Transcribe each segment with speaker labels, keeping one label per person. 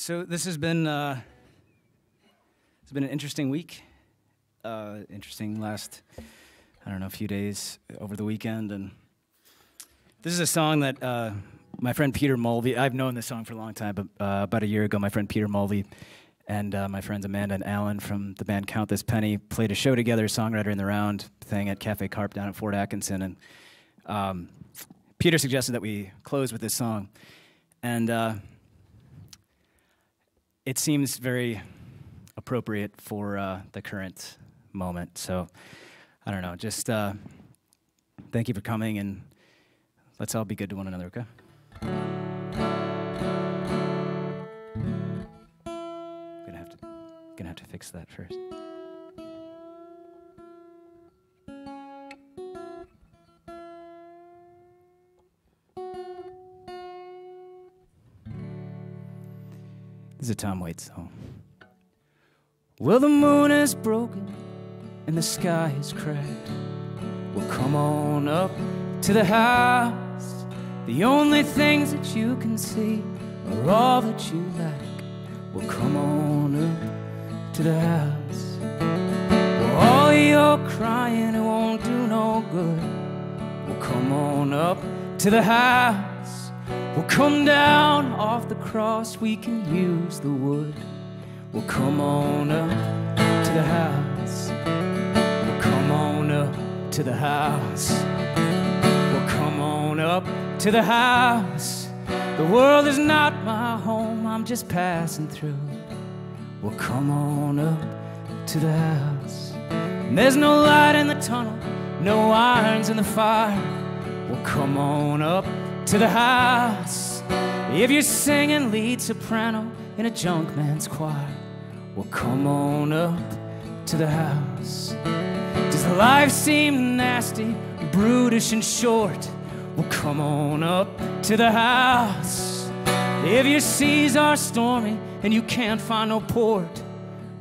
Speaker 1: So this has been uh, it's been an interesting week. Uh, interesting last I don't know a few days over the weekend, and this is a song that uh, my friend Peter Mulvey. I've known this song for a long time, but uh, about a year ago, my friend Peter Mulvey and uh, my friends Amanda and Alan from the band Count This Penny played a show together, songwriter in the round thing at Cafe Carp down at Fort Atkinson, and um, Peter suggested that we close with this song, and uh, it seems very appropriate for uh, the current moment. So I don't know, just uh, thank you for coming, and let's all be good to one another, okay? Gonna have to, gonna have to fix that first. This is a Tom Waits song. Well, the moon is broken and the sky is cracked. Well, come on up to the house. The only things that you can see are all that you lack. Well, come on up to the house. Well, all your crying it won't do no good. Well, come on up to the house. Well, come down off the cross. We can use the wood. Well, come on up to the house. Well, come on up to the house. Well, come on up to the house. The world is not my home, I'm just passing through. Well, come on up to the house. And there's no light in the tunnel, no irons in the fire. Well, come on up to the house. If you're singing lead soprano in a junk man's choir, well, come on up to the house. Does life seem nasty, brutish, and short? Well, come on up to the house. If your seas are stormy and you can't find no port,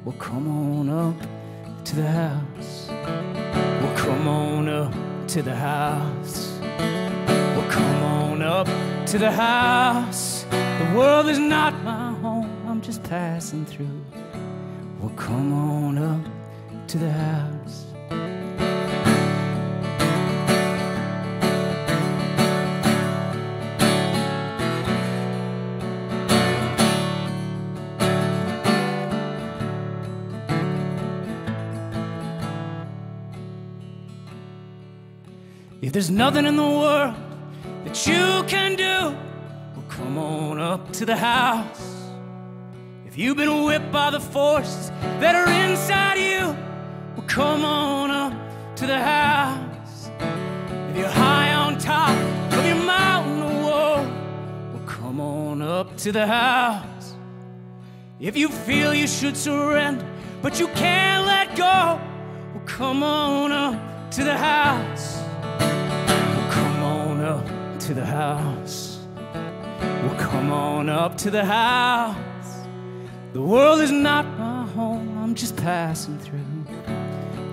Speaker 1: well, come on up to the house. Well, come on up to the house. Up to the house. The world is not my home, I'm just passing through. Well, come on up to the house. If there's nothing in the world that you can do, well, come on up to the house. If you've been whipped by the forces that are inside you, well, come on up to the house. If you're high on top of your mountain woe, well, come on up to the house. If you feel you should surrender, but you can't let go, well, come on up to the house. House. Well, come on up to the house. The world is not my home, I'm just passing through.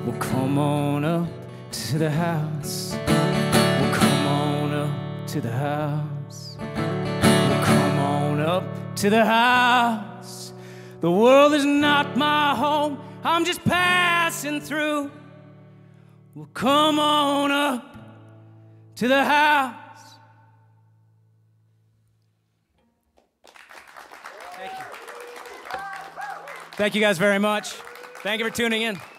Speaker 1: Well, come on up to the house. Well, come on up to the house. Well, come on up to the house. The world is not my home, I'm just passing through. Well, come on up to the house. Thank you guys very much. Thank you for tuning in.